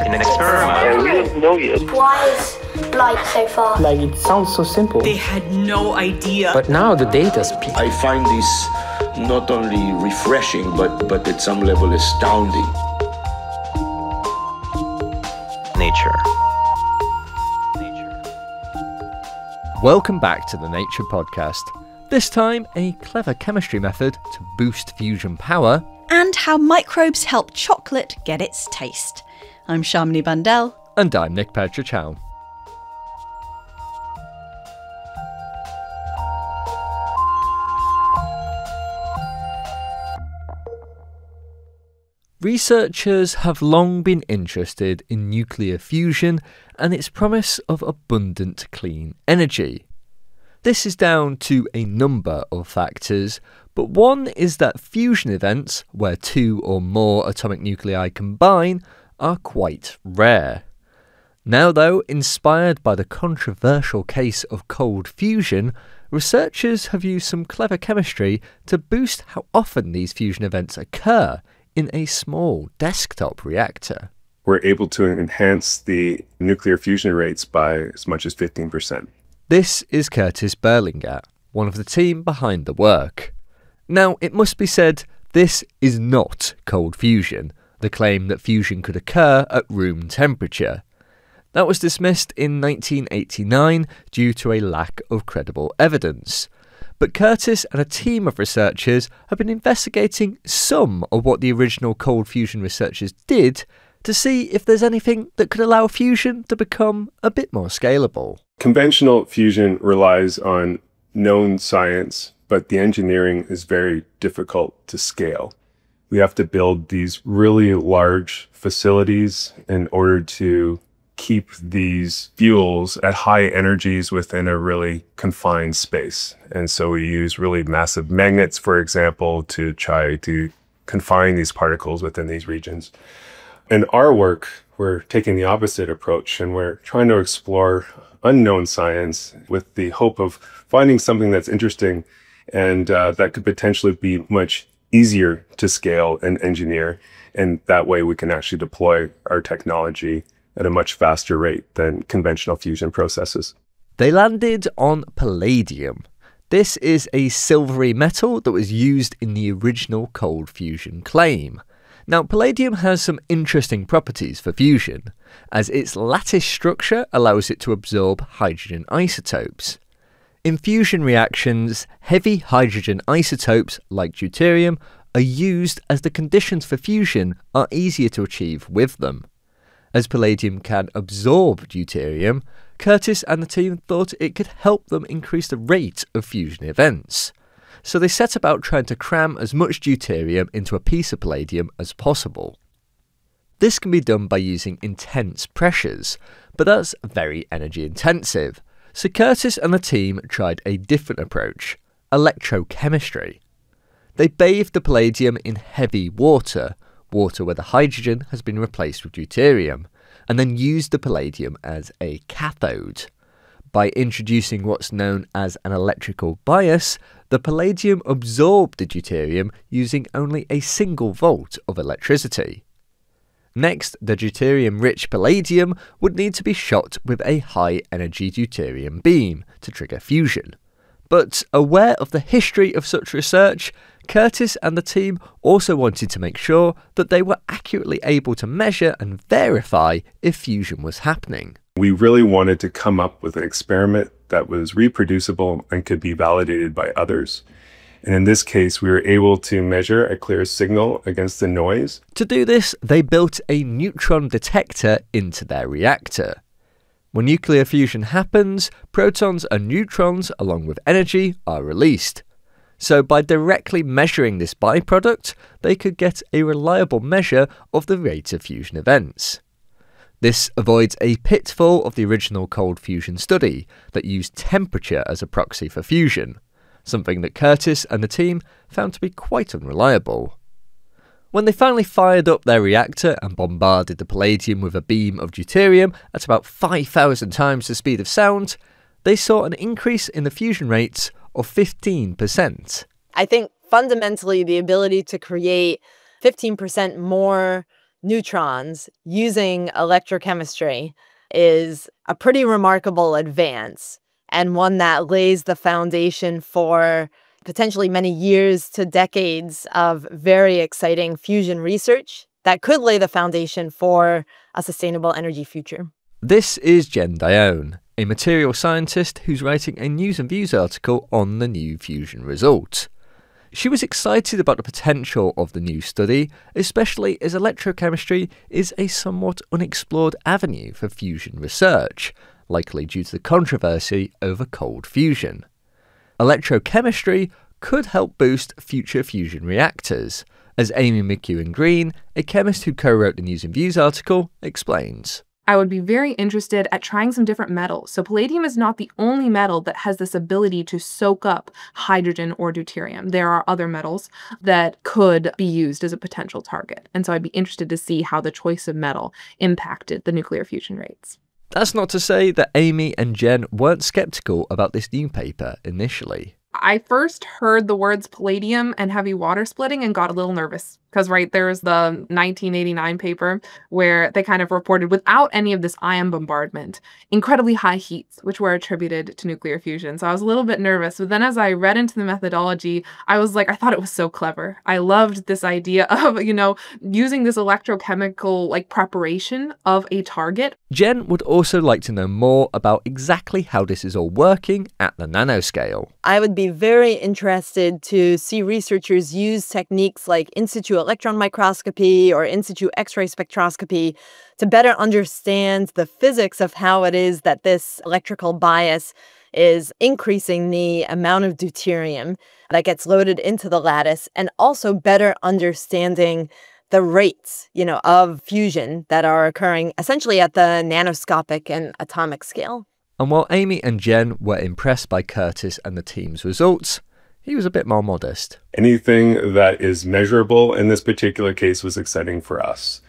an experiment. And we don't know yet. Why is light so far? Like it sounds so simple. They had no idea. But now the data speaks. I find this not only refreshing, but, but at some level astounding. Nature. Nature. Welcome back to the Nature Podcast. This time, a clever chemistry method to boost fusion power. And how microbes help chocolate get its taste. I'm Shamini Bundell. And I'm Nick Petrić Howe. Researchers have long been interested in nuclear fusion and its promise of abundant clean energy. This is down to a number of factors, but one is that fusion events, where two or more atomic nuclei combine, are quite rare. Now, though, inspired by the controversial case of cold fusion, researchers have used some clever chemistry to boost how often these fusion events occur in a small desktop reactor. We're able to enhance the nuclear fusion rates by as much as 15%. This is Curtis Berlinguette, one of the team behind the work. Now, it must be said, this is not cold fusion, the claim that fusion could occur at room temperature. That was dismissed in 1989 due to a lack of credible evidence. But Curtis and a team of researchers have been investigating some of what the original cold fusion researchers did to see if there's anything that could allow fusion to become a bit more scalable. Conventional fusion relies on known science, but the engineering is very difficult to scale. We have to build these really large facilities in order to keep these fuels at high energies within a really confined space. And so we use really massive magnets, for example, to try to confine these particles within these regions. In our work, we're taking the opposite approach and we're trying to explore unknown science with the hope of finding something that's interesting and uh, that could potentially be much easier to scale and engineer. And that way we can actually deploy our technology at a much faster rate than conventional fusion processes. They landed on palladium. This is a silvery metal that was used in the original cold fusion claim. Now, palladium has some interesting properties for fusion, as its lattice structure allows it to absorb hydrogen isotopes. In fusion reactions, heavy hydrogen isotopes, like deuterium, are used as the conditions for fusion are easier to achieve with them. As palladium can absorb deuterium, Curtis and the team thought it could help them increase the rate of fusion events. So they set about trying to cram as much deuterium into a piece of palladium as possible. This can be done by using intense pressures, but that's very energy intensive. So Curtis and the team tried a different approach electrochemistry. They bathed the palladium in heavy water, water where the hydrogen has been replaced with deuterium, and then used the palladium as a cathode. By introducing what's known as an electrical bias, the palladium absorbed the deuterium using only a single volt of electricity. Next, the deuterium rich palladium would need to be shot with a high energy deuterium beam to trigger fusion. But aware of the history of such research, Curtis and the team also wanted to make sure that they were accurately able to measure and verify if fusion was happening. We really wanted to come up with an experiment that was reproducible and could be validated by others. And in this case, we were able to measure a clear signal against the noise. To do this, they built a neutron detector into their reactor. When nuclear fusion happens, protons and neutrons, along with energy, are released. So, by directly measuring this byproduct, they could get a reliable measure of the rate of fusion events. This avoids a pitfall of the original cold fusion study that used temperature as a proxy for fusion, something that Curtis and the team found to be quite unreliable. When they finally fired up their reactor and bombarded the palladium with a beam of deuterium at about 5,000 times the speed of sound, they saw an increase in the fusion rates of 15%. I think fundamentally the ability to create 15% more neutrons using electrochemistry is a pretty remarkable advance and one that lays the foundation for potentially many years to decades of very exciting fusion research that could lay the foundation for a sustainable energy future. This is Jen Dionne, a material scientist who's writing a News and Views article on the new fusion result. She was excited about the potential of the new study, especially as electrochemistry is a somewhat unexplored avenue for fusion research, likely due to the controversy over cold fusion. Electrochemistry could help boost future fusion reactors, as Amy McKeown Green, a chemist who co wrote the News and Views article, explains. I would be very interested at trying some different metals. So, palladium is not the only metal that has this ability to soak up hydrogen or deuterium. There are other metals that could be used as a potential target. And so, I'd be interested to see how the choice of metal impacted the nuclear fusion rates. That's not to say that Amy and Jen weren't skeptical about this new paper initially. I first heard the words palladium and heavy water splitting and got a little nervous because right there's the 1989 paper where they kind of reported without any of this ion bombardment incredibly high heats which were attributed to nuclear fusion. So i was a little bit nervous but then as i read into the methodology i was like i thought it was so clever. I loved this idea of you know using this electrochemical like preparation of a target. Jen would also like to know more about exactly how this is all working at the nanoscale. I would be very interested to see researchers use techniques like in situ electron microscopy or in situ X ray spectroscopy to better understand the physics of how it is that this electrical bias is increasing the amount of deuterium that gets loaded into the lattice and also better understanding the rates, you know, of fusion that are occurring essentially at the nanoscopic and atomic scale. And while Amy and Jen were impressed by Curtis and the team's results, he was a bit more modest. Anything that is measurable in this particular case was exciting for us.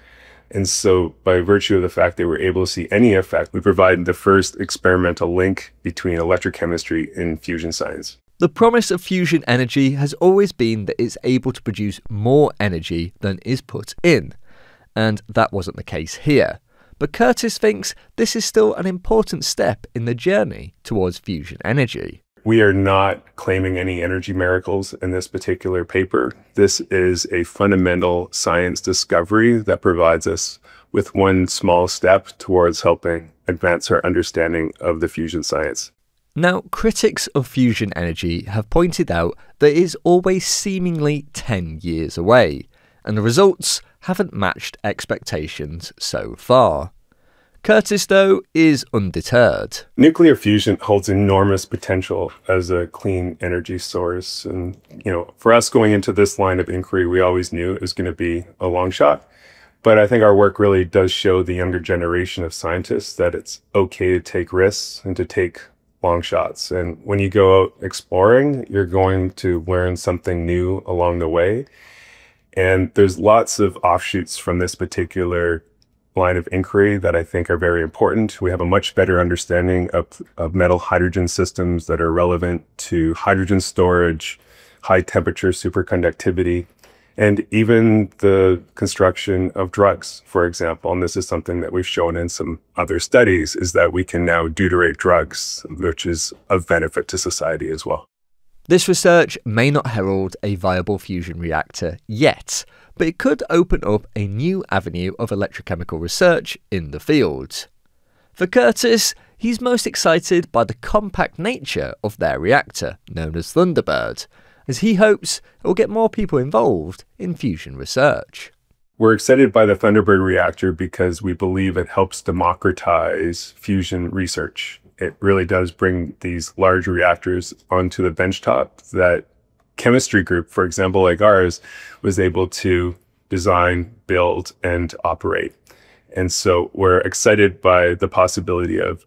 And so, by virtue of the fact they we're able to see any effect, we provide the first experimental link between electrochemistry and fusion science. The promise of fusion energy has always been that it's able to produce more energy than is put in. And that wasn't the case here. But Curtis thinks this is still an important step in the journey towards fusion energy. We are not claiming any energy miracles in this particular paper. This is a fundamental science discovery that provides us with one small step towards helping advance our understanding of the fusion science. Now, critics of fusion energy have pointed out that it is always seemingly 10 years away, and the results haven't matched expectations so far. Curtis, though, is undeterred. Nuclear fusion holds enormous potential as a clean energy source. And, you know, for us going into this line of inquiry, we always knew it was going to be a long shot. But I think our work really does show the younger generation of scientists that it's okay to take risks and to take long shots. And when you go out exploring, you're going to learn something new along the way. And there's lots of offshoots from this particular line of inquiry that I think are very important. We have a much better understanding of, of metal hydrogen systems that are relevant to hydrogen storage, high temperature superconductivity, and even the construction of drugs, for example. And this is something that we've shown in some other studies is that we can now deuterate drugs, which is of benefit to society as well. This research may not herald a viable fusion reactor yet, but it could open up a new avenue of electrochemical research in the field. For Curtis, he's most excited by the compact nature of their reactor, known as Thunderbird, as he hopes it will get more people involved in fusion research. We're excited by the Thunderbird reactor because we believe it helps democratize fusion research. It really does bring these large reactors onto the benchtop that chemistry group, for example, like ours, was able to design, build, and operate. And so we're excited by the possibility of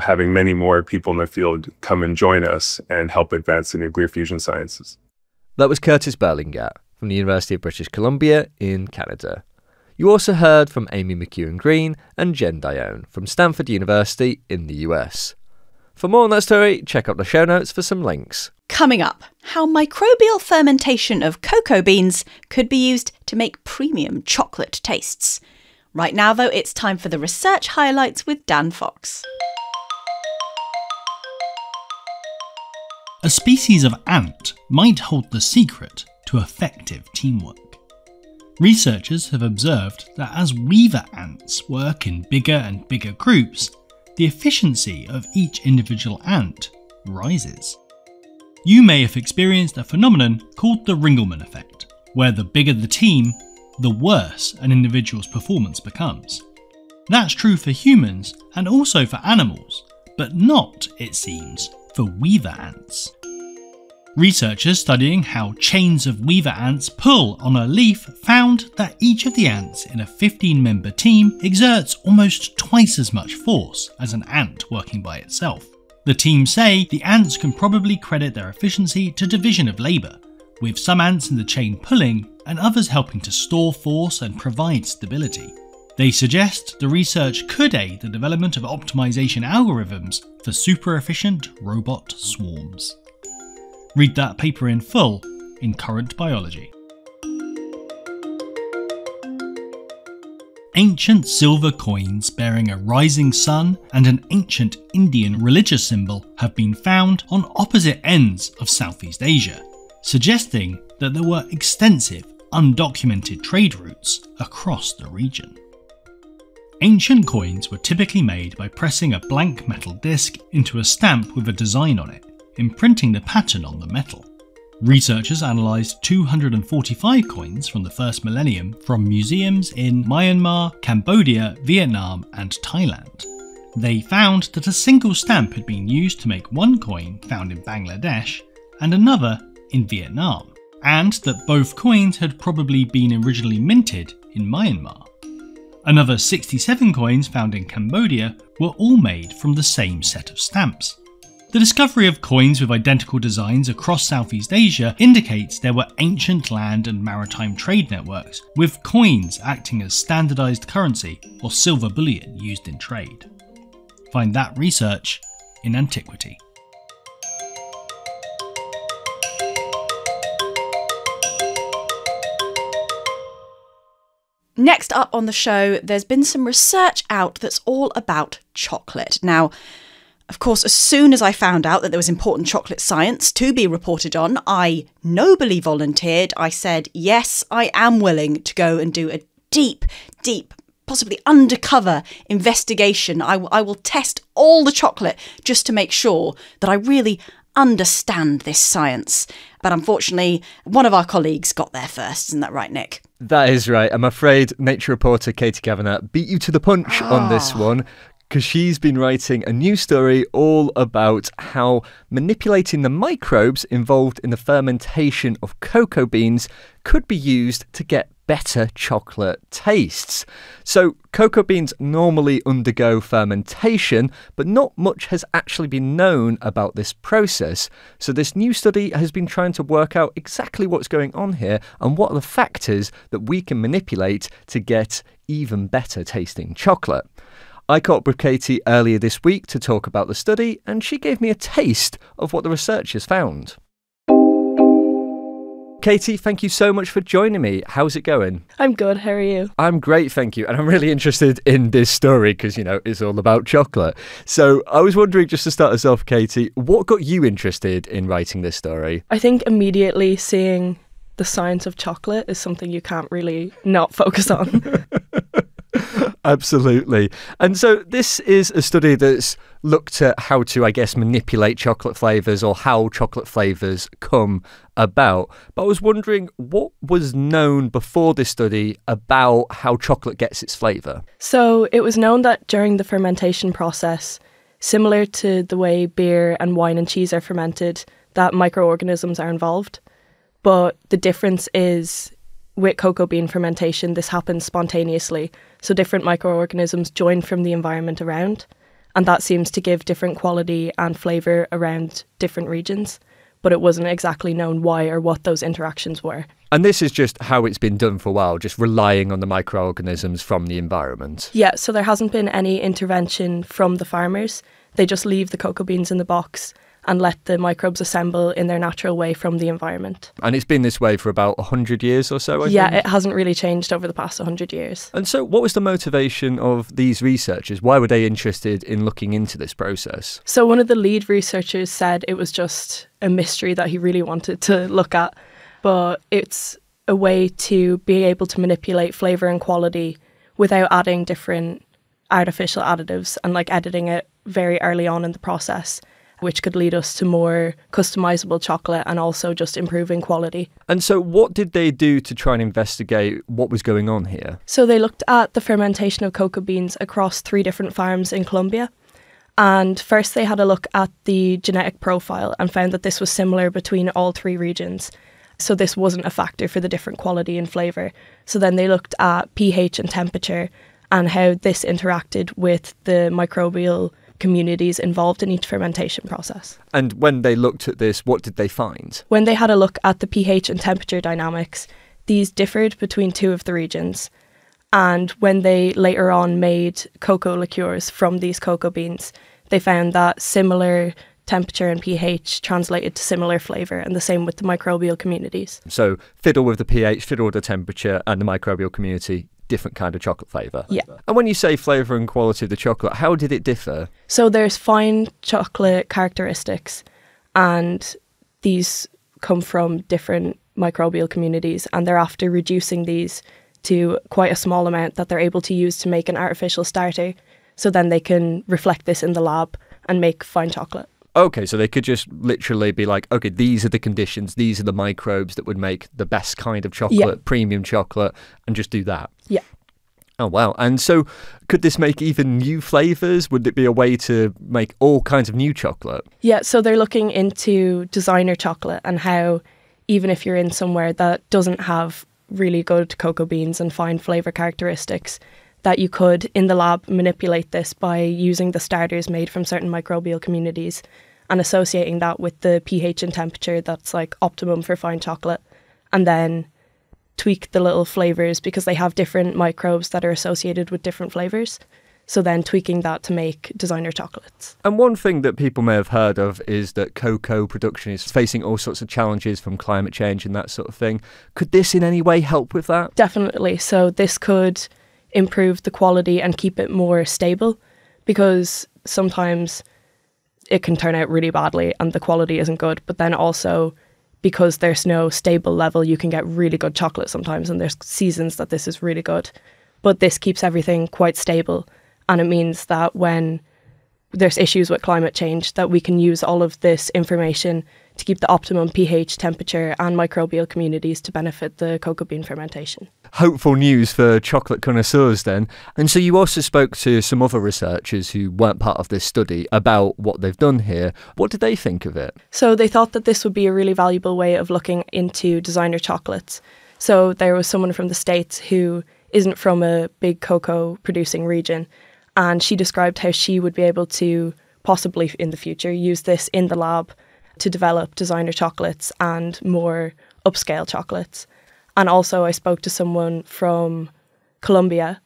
having many more people in the field come and join us and help advance the nuclear fusion sciences. That was Curtis Berlinguette from the University of British Columbia in Canada. You also heard from Amy McKeown Green and Jen Dionne from Stanford University in the US. For more on that story, check out the show notes for some links. Coming up, how microbial fermentation of cocoa beans could be used to make premium chocolate tastes. Right now, though, it's time for the research highlights with Dan Fox. A species of ant might hold the secret to effective teamwork. Researchers have observed that as weaver ants work in bigger and bigger groups, the efficiency of each individual ant rises. You may have experienced a phenomenon called the Ringelmann effect, where the bigger the team, the worse an individual's performance becomes. That's true for humans and also for animals, but not, it seems, for weaver ants. Researchers studying how chains of weaver ants pull on a leaf found that each of the ants in a 15 member team exerts almost twice as much force as an ant working by itself. The team say the ants can probably credit their efficiency to division of labour, with some ants in the chain pulling and others helping to store force and provide stability. They suggest the research could aid the development of optimization algorithms for super efficient robot swarms. Read that paper in full in Current Biology. Ancient silver coins bearing a rising sun and an ancient Indian religious symbol have been found on opposite ends of Southeast Asia, suggesting that there were extensive, undocumented trade routes across the region. Ancient coins were typically made by pressing a blank metal disc into a stamp with a design on it imprinting the pattern on the metal. Researchers analysed 245 coins from the first millennium from museums in Myanmar, Cambodia, Vietnam, and Thailand. They found that a single stamp had been used to make one coin found in Bangladesh and another in Vietnam, and that both coins had probably been originally minted in Myanmar. Another 67 coins found in Cambodia were all made from the same set of stamps. The discovery of coins with identical designs across Southeast Asia indicates there were ancient land and maritime trade networks, with coins acting as standardized currency or silver bullion used in trade. Find that research in Antiquity. Next up on the show, there's been some research out that's all about chocolate. Now, of course, as soon as I found out that there was important chocolate science to be reported on, I nobly volunteered. I said, yes, I am willing to go and do a deep, deep, possibly undercover investigation. I will test all the chocolate just to make sure that I really understand this science. But unfortunately, one of our colleagues got there first. Isn't that right, Nick? That is right. I'm afraid Nature reporter Katie Kavanagh beat you to the punch on this ah. one because she's been writing a new story all about how manipulating the microbes involved in the fermentation of cocoa beans could be used to get better chocolate tastes. So, cocoa beans normally undergo fermentation, but not much has actually been known about this process. So, this new study has been trying to work out exactly what's going on here and what are the factors that we can manipulate to get even better tasting chocolate. I caught up with Katie earlier this week to talk about the study, and she gave me a taste of what the researchers found. Katie, thank you so much for joining me. How's it going? I'm good. How are you? I'm great, thank you. And I'm really interested in this story because, you know, it's all about chocolate. So I was wondering, just to start us off, Katie, what got you interested in writing this story? I think immediately seeing the science of chocolate is something you can't really not focus on. Absolutely. And so this is a study that's looked at how to, I guess, manipulate chocolate flavours or how chocolate flavours come about. But I was wondering what was known before this study about how chocolate gets its flavour? So it was known that during the fermentation process, similar to the way beer and wine and cheese are fermented, that microorganisms are involved. But the difference is with cocoa bean fermentation, this happens spontaneously. So different microorganisms join from the environment around, and that seems to give different quality and flavour around different regions. But it wasn't exactly known why or what those interactions were. And this is just how it's been done for a while, just relying on the microorganisms from the environment. Yeah, so there hasn't been any intervention from the farmers. They just leave the cocoa beans in the box and let the microbes assemble in their natural way from the environment. And it's been this way for about 100 years or so, I yeah, think? it hasn't really changed over the past 100 years. And so, what was the motivation of these researchers? Why were they interested in looking into this process? So, one of the lead researchers said it was just a mystery that he really wanted to look at, but it's a way to be able to manipulate flavour and quality without adding different artificial additives and like editing it very early on in the process which could lead us to more customizable chocolate and also just improving quality. And so, what did they do to try and investigate what was going on here? So, they looked at the fermentation of cocoa beans across three different farms in Colombia. And first, they had a look at the genetic profile and found that this was similar between all three regions. So, this wasn't a factor for the different quality and flavour. So, then they looked at pH and temperature and how this interacted with the microbial communities involved in each fermentation process. And when they looked at this, what did they find? When they had a look at the pH and temperature dynamics, these differed between two of the regions. And when they later on made cocoa liqueurs from these cocoa beans, they found that similar temperature and pH translated to similar flavour, and the same with the microbial communities. So, fiddle with the pH, fiddle with the temperature, and the microbial community different kind of chocolate flavour. Yeah. And when you say flavour and quality of the chocolate, how did it differ? So there's fine chocolate characteristics, and these come from different microbial communities, and they're after reducing these to quite a small amount that they're able to use to make an artificial starter. So then they can reflect this in the lab and make fine chocolate. Okay, so they could just literally be like, okay, these are the conditions, these are the microbes that would make the best kind of chocolate, Yeah. premium chocolate, and just do that. Yeah. Oh, wow. And so could this make even new flavours? Would it be a way to make all kinds of new chocolate? Yeah, so they're looking into designer chocolate and how, even if you're in somewhere that doesn't have really good cocoa beans and fine flavour characteristics, that you could, in the lab, manipulate this by using the starters made from certain microbial communities and associating that with the pH and temperature that's like optimum for fine chocolate. And then tweak the little flavours because they have different microbes that are associated with different flavours. So then tweaking that to make designer chocolates. And one thing that people may have heard of is that cocoa production is facing all sorts of challenges from climate change and that sort of thing. Could this in any way help with that? Definitely. So this could improve the quality and keep it more stable because sometimes it can turn out really badly and the quality isn't good. But then also because there's no stable level, you can get really good chocolate sometimes and there's seasons that this is really good. But this keeps everything quite stable and it means that when there's issues with climate change that we can use all of this information to keep the optimum pH, temperature, and microbial communities to benefit the cocoa bean fermentation. Hopeful news for chocolate connoisseurs then. And so you also spoke to some other researchers who weren't part of this study about what they've done here. What did they think of it? So they thought that this would be a really valuable way of looking into designer chocolates. So there was someone from the States who isn't from a big cocoa producing region, and she described how she would be able to possibly in the future use this in the lab to develop designer chocolates and more upscale chocolates. And also, I spoke to someone from Colombia,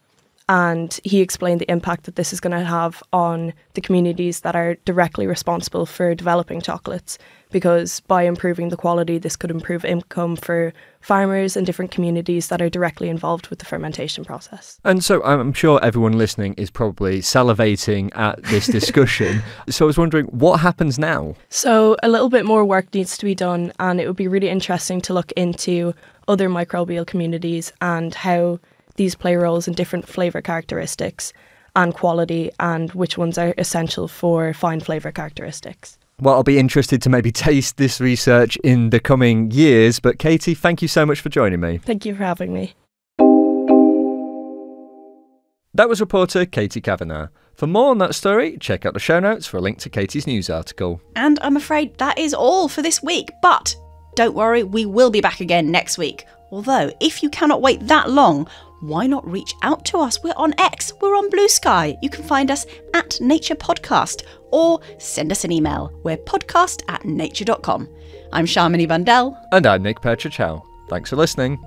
and he explained the impact that this is going to have on the communities that are directly responsible for developing chocolates. Because by improving the quality, this could improve income for farmers and different communities that are directly involved with the fermentation process. And so I'm sure everyone listening is probably salivating at this discussion. so I was wondering, what happens now? So, a little bit more work needs to be done, and it would be really interesting to look into other microbial communities and how these play roles in different flavour characteristics and quality, and which ones are essential for fine flavour characteristics. Well, I'll be interested to maybe taste this research in the coming years. But Katie, thank you so much for joining me. Thank you for having me. That was reporter Katie Kavanagh. For more on that story, check out the show notes for a link to Katie's news article. And I'm afraid that is all for this week. But don't worry, we will be back again next week. Although, if you cannot wait that long, why not reach out to us? We're on X, we're on Blue Sky. You can find us at Nature Podcast or send us an email. We're podcast at nature.com. I'm Shamini Bundell. And I'm Nick Petrić Howe. Thanks for listening.